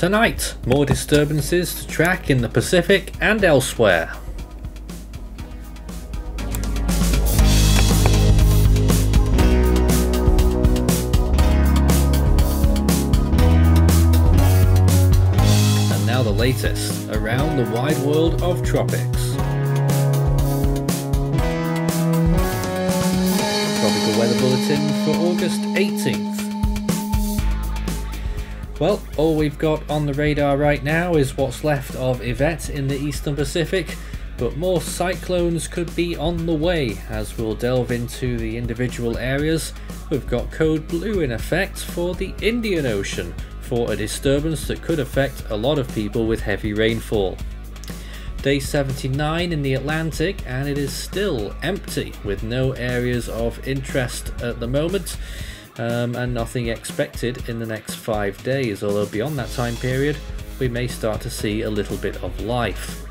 Tonight, more disturbances to track in the Pacific and elsewhere. And now the latest around the wide world of tropics. Tropical Weather Bulletin for August 18th. Well, all we've got on the radar right now is what's left of Yvette in the Eastern Pacific, but more cyclones could be on the way as we'll delve into the individual areas. We've got code blue in effect for the Indian Ocean for a disturbance that could affect a lot of people with heavy rainfall. Day 79 in the Atlantic and it is still empty with no areas of interest at the moment um, and nothing expected in the next five days, although beyond that time period we may start to see a little bit of life.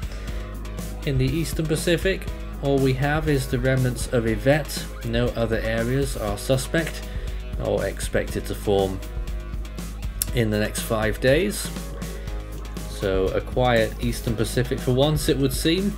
In the Eastern Pacific, all we have is the remnants of Yvette, no other areas are suspect or expected to form in the next five days. So a quiet Eastern Pacific for once it would seem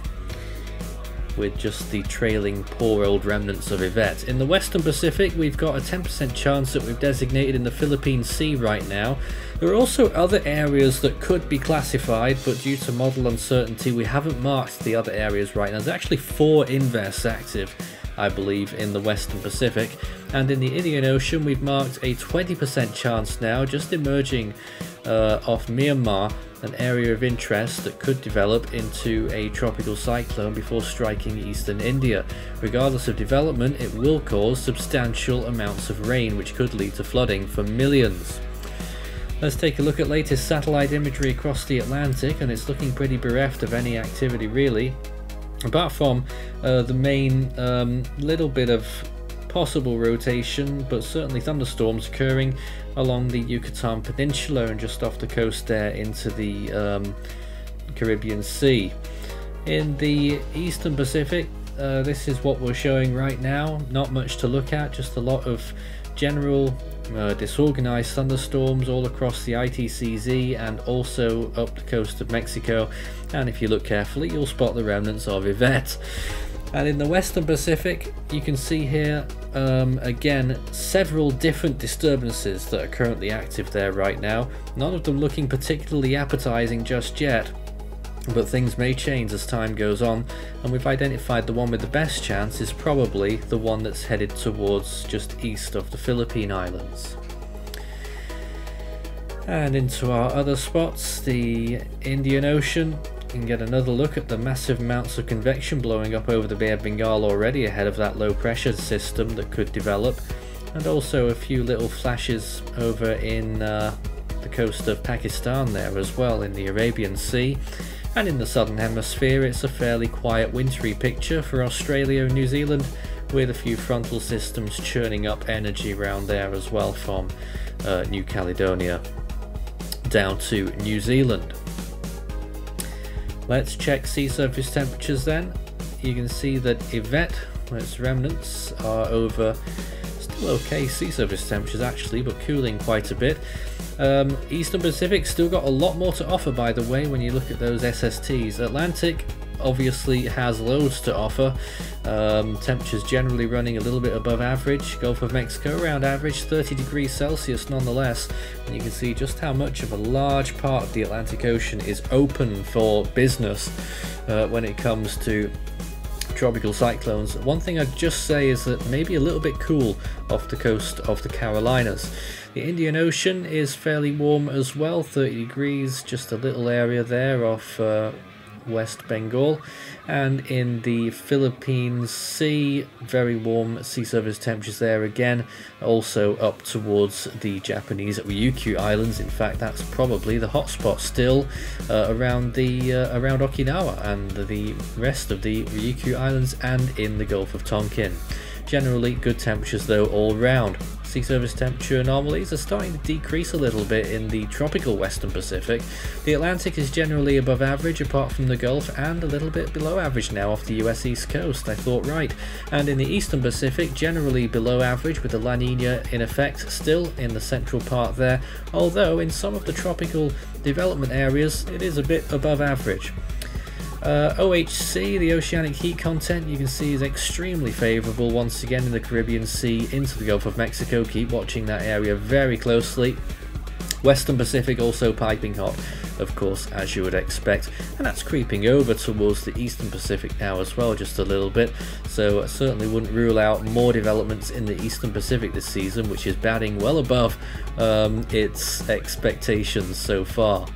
with just the trailing poor old remnants of Yvette. In the Western Pacific, we've got a 10% chance that we've designated in the Philippine Sea right now. There are also other areas that could be classified, but due to model uncertainty, we haven't marked the other areas right now. There's actually four invests active, I believe, in the Western Pacific. And in the Indian Ocean, we've marked a 20% chance now, just emerging uh, off Myanmar an area of interest that could develop into a tropical cyclone before striking eastern India. Regardless of development, it will cause substantial amounts of rain which could lead to flooding for millions. Let's take a look at latest satellite imagery across the Atlantic and it's looking pretty bereft of any activity really. Apart from uh, the main um, little bit of possible rotation, but certainly thunderstorms occurring along the Yucatan Peninsula and just off the coast there into the um, Caribbean Sea. In the Eastern Pacific, uh, this is what we're showing right now. Not much to look at, just a lot of general uh, disorganized thunderstorms all across the ITCZ and also up the coast of Mexico. And if you look carefully, you'll spot the remnants of Yvette. And in the Western Pacific, you can see here um, again several different disturbances that are currently active there right now. None of them looking particularly appetizing just yet, but things may change as time goes on, and we've identified the one with the best chance is probably the one that's headed towards just east of the Philippine Islands. And into our other spots, the Indian Ocean, can get another look at the massive amounts of convection blowing up over the Bay of Bengal already ahead of that low pressure system that could develop and also a few little flashes over in uh, the coast of Pakistan there as well in the Arabian Sea and in the southern hemisphere it's a fairly quiet wintry picture for Australia and New Zealand with a few frontal systems churning up energy around there as well from uh, New Caledonia down to New Zealand. Let's check sea surface temperatures then. You can see that Yvette, its remnants, are over still okay sea surface temperatures actually, but cooling quite a bit. Um, Eastern Pacific still got a lot more to offer by the way when you look at those SSTs. Atlantic obviously has loads to offer. Um, temperatures generally running a little bit above average. Gulf of Mexico around average, 30 degrees Celsius nonetheless. And you can see just how much of a large part of the Atlantic Ocean is open for business uh, when it comes to tropical cyclones. One thing I'd just say is that maybe a little bit cool off the coast of the Carolinas. The Indian Ocean is fairly warm as well, 30 degrees, just a little area there off uh, West Bengal. And in the Philippines Sea, very warm sea surface temperatures there again, also up towards the Japanese Ryukyu Islands. In fact, that's probably the hotspot still uh, around the uh, around Okinawa and the rest of the Ryukyu Islands and in the Gulf of Tonkin. Generally good temperatures though all round. Sea surface temperature anomalies are starting to decrease a little bit in the tropical western Pacific. The Atlantic is generally above average apart from the Gulf and a little bit below average now off the US east coast, I thought right. And in the eastern Pacific generally below average with the La Nina in effect still in the central part there, although in some of the tropical development areas it is a bit above average. Uh, OHC, the oceanic heat content, you can see is extremely favourable once again in the Caribbean Sea into the Gulf of Mexico. Keep watching that area very closely. Western Pacific also piping hot, of course, as you would expect, and that's creeping over towards the Eastern Pacific now as well, just a little bit. So I certainly wouldn't rule out more developments in the Eastern Pacific this season, which is batting well above um, its expectations so far.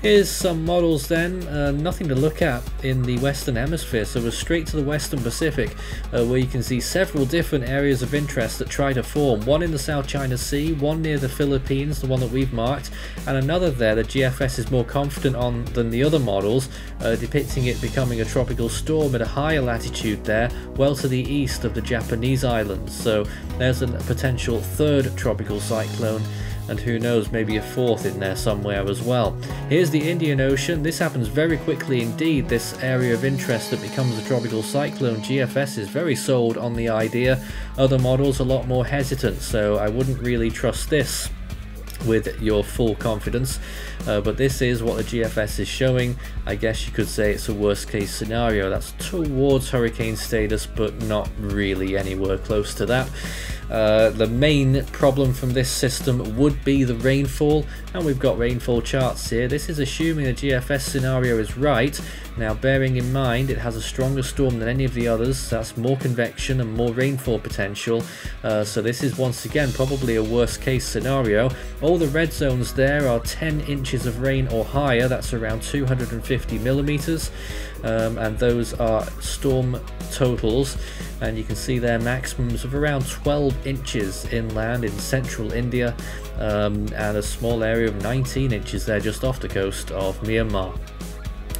Here's some models then, uh, nothing to look at in the Western Hemisphere, so we're straight to the Western Pacific, uh, where you can see several different areas of interest that try to form. One in the South China Sea, one near the Philippines, the one that we've marked, and another there that GFS is more confident on than the other models, uh, depicting it becoming a tropical storm at a higher latitude there, well to the east of the Japanese islands. So there's a potential third tropical cyclone and who knows, maybe a fourth in there somewhere as well. Here's the Indian Ocean. This happens very quickly indeed, this area of interest that becomes a tropical cyclone. GFS is very sold on the idea. Other models a lot more hesitant, so I wouldn't really trust this with your full confidence uh, but this is what the GFS is showing I guess you could say it's a worst case scenario that's towards hurricane status but not really anywhere close to that uh, the main problem from this system would be the rainfall, and we've got rainfall charts here. This is assuming the GFS scenario is right. Now, bearing in mind it has a stronger storm than any of the others, that's more convection and more rainfall potential. Uh, so this is once again probably a worst case scenario. All the red zones there are 10 inches of rain or higher, that's around 250 millimeters um, and those are storm totals and you can see their maximums of around 12 inches inland in central India um, and a small area of 19 inches there just off the coast of Myanmar.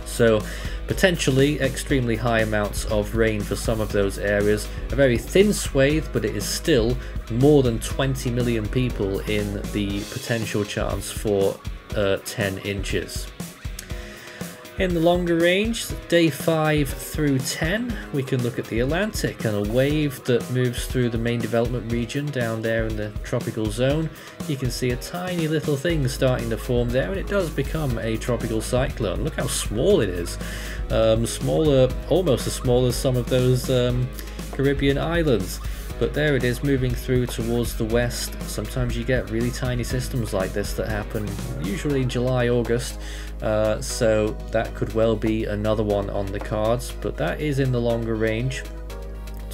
So potentially extremely high amounts of rain for some of those areas. A very thin swathe, but it is still more than 20 million people in the potential chance for uh, 10 inches. In the longer range, day 5 through 10, we can look at the Atlantic and a wave that moves through the main development region down there in the tropical zone. You can see a tiny little thing starting to form there and it does become a tropical cyclone. Look how small it is. Um, smaller, almost as small as some of those um, Caribbean islands but there it is moving through towards the west sometimes you get really tiny systems like this that happen usually in July August uh, so that could well be another one on the cards but that is in the longer range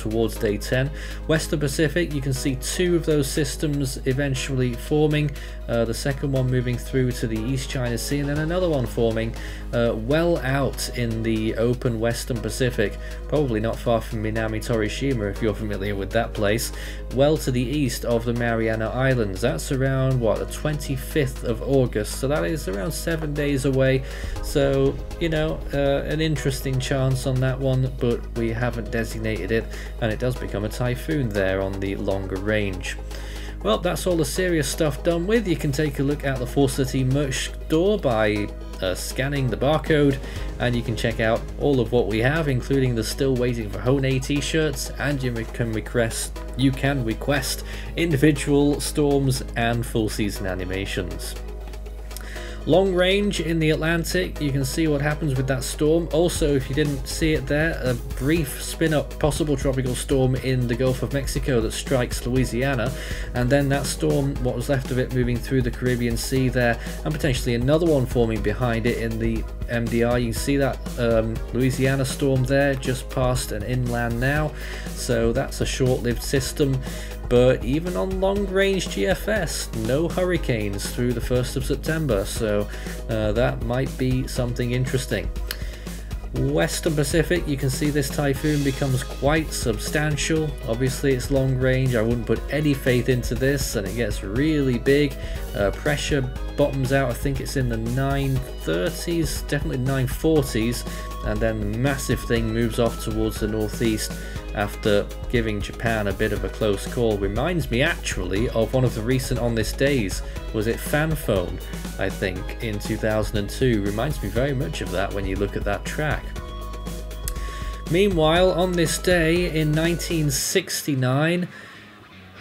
towards day 10. Western Pacific, you can see two of those systems eventually forming, uh, the second one moving through to the East China Sea, and then another one forming uh, well out in the open Western Pacific, probably not far from Minami Torishima if you're familiar with that place, well to the east of the Mariana Islands. That's around, what, the 25th of August, so that is around seven days away. So, you know, uh, an interesting chance on that one, but we haven't designated it and it does become a typhoon there on the longer range. Well, that's all the serious stuff done with. You can take a look at the Force Thirteen merch store by uh, scanning the barcode and you can check out all of what we have including the still waiting for Hone t-shirts and you can request you can request individual storms and full season animations. Long range in the Atlantic, you can see what happens with that storm. Also, if you didn't see it there, a brief spin up possible tropical storm in the Gulf of Mexico that strikes Louisiana, and then that storm, what was left of it, moving through the Caribbean Sea there, and potentially another one forming behind it in the MDR. You can see that um, Louisiana storm there just past an inland now, so that's a short lived system. But even on long range GFS, no hurricanes through the 1st of September, so uh, that might be something interesting. Western Pacific, you can see this typhoon becomes quite substantial. Obviously, it's long range. I wouldn't put any faith into this, and it gets really big. Uh, pressure bottoms out, I think it's in the 930s, definitely 940s, and then the massive thing moves off towards the northeast after giving Japan a bit of a close call reminds me actually of one of the recent on this days. Was it Phanfone, I think, in 2002? Reminds me very much of that when you look at that track. Meanwhile, on this day in 1969,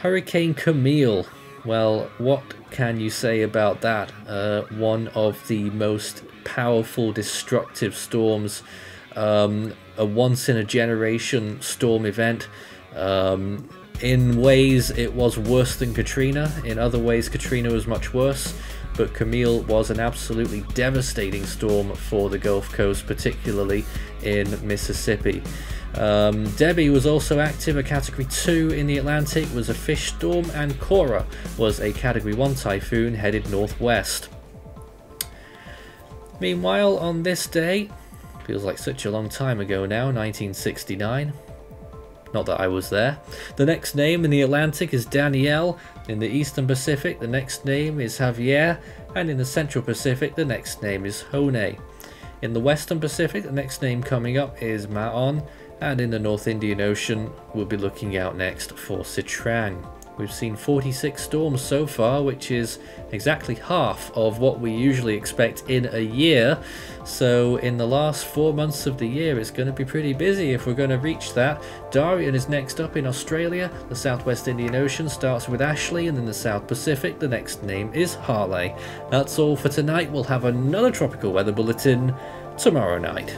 Hurricane Camille. Well, what can you say about that? Uh, one of the most powerful, destructive storms, um, a once in a generation storm event. Um, in ways, it was worse than Katrina. In other ways, Katrina was much worse. But Camille was an absolutely devastating storm for the Gulf Coast, particularly in Mississippi. Um, Debbie was also active, a Category 2 in the Atlantic was a fish storm, and Cora was a Category 1 typhoon headed northwest. Meanwhile, on this day, feels like such a long time ago now, 1969. Not that I was there. The next name in the Atlantic is Danielle. In the Eastern Pacific, the next name is Javier. And in the Central Pacific, the next name is Hone. In the Western Pacific, the next name coming up is Ma-on. And in the North Indian Ocean, we'll be looking out next for Sitrang. We've seen 46 storms so far, which is exactly half of what we usually expect in a year. So in the last four months of the year, it's going to be pretty busy if we're going to reach that. Darian is next up in Australia. The Southwest Indian Ocean starts with Ashley, and in the South Pacific, the next name is Harley. That's all for tonight. We'll have another tropical weather bulletin tomorrow night.